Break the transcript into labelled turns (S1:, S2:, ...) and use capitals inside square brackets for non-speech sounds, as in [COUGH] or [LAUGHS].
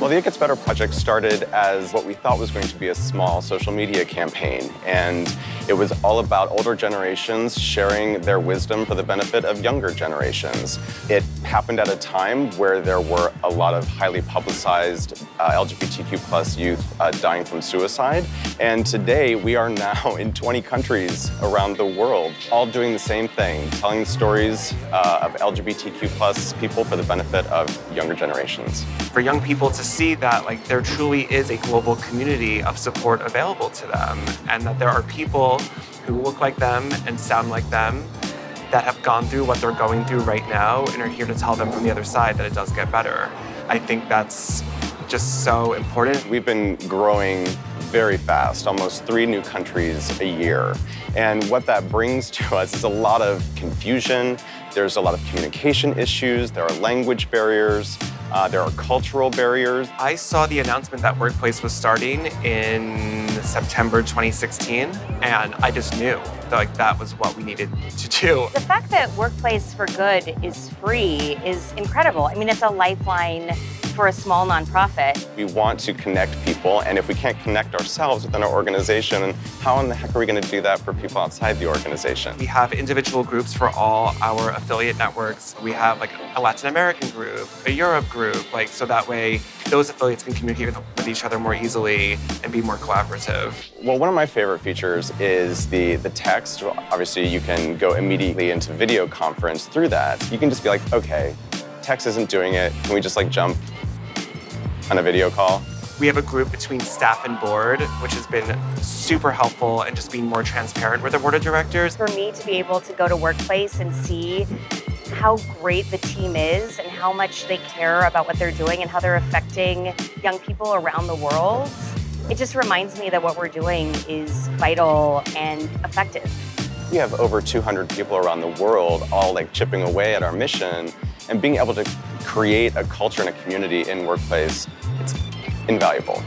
S1: Well, the It Gets Better project started as what we thought was going to be a small social media campaign. And it was all about older generations sharing their wisdom for the benefit of younger generations. It happened at a time where there were a lot of highly publicized uh, LGBTQ plus youth uh, dying from suicide. And today we are now [LAUGHS] in 20 countries around the world, all doing the same thing, telling the stories uh, of LGBTQ plus people for the benefit of younger generations.
S2: For young people to see that like there truly is a global community of support available to them and that there are people who look like them and sound like them that have gone through what they're going through right now and are here to tell them from the other side that it does get better. I think that's just so important.
S1: We've been growing very fast, almost three new countries a year. And what that brings to us is a lot of confusion. There's a lot of communication issues. There are language barriers. Uh, there are cultural barriers.
S2: I saw the announcement that Workplace was starting in September 2016, and I just knew that, like that was what we needed to do.
S3: The fact that Workplace for Good is free is incredible. I mean, it's a lifeline for a small nonprofit.
S1: We want to connect people, and if we can't connect ourselves within our organization, how in the heck are we going to do that for people outside the organization?
S2: We have individual groups for all our affiliate networks. We have like a Latin American group, a Europe group, like so that way those affiliates can communicate with each other more easily and be more collaborative.
S1: Well, one of my favorite features is the, the text. Obviously, you can go immediately into video conference through that. You can just be like, okay, text isn't doing it. Can we just like jump on a video call.
S2: We have a group between staff and board, which has been super helpful and just being more transparent with the board of directors.
S3: For me to be able to go to workplace and see how great the team is and how much they care about what they're doing and how they're affecting young people around the world, it just reminds me that what we're doing is vital and effective.
S1: We have over 200 people around the world all like chipping away at our mission and being able to create a culture and a community in workplace, it's invaluable.